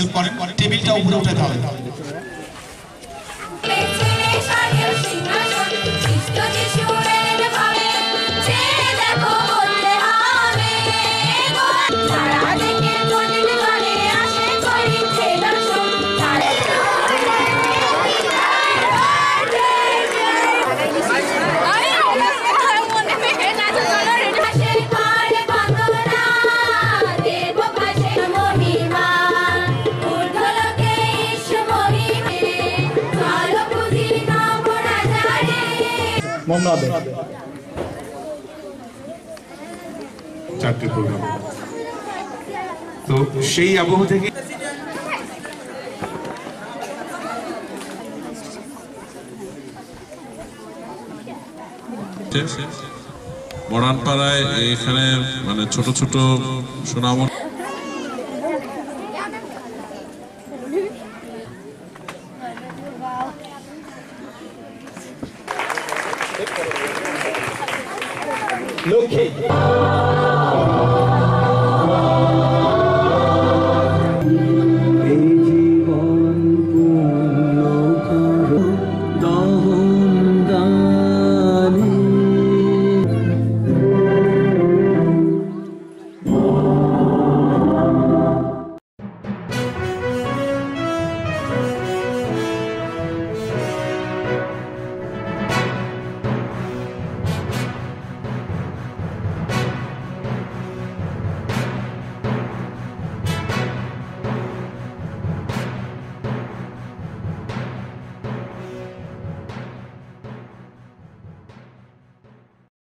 Help করেন টেবিলটা উপরে উঠাতে হবে চারটে প্রোগ্রাম। তো সেই আবহ থেকে মরানপাড়ায় এখানে মানে ছোট ছোট সোনামন Look it.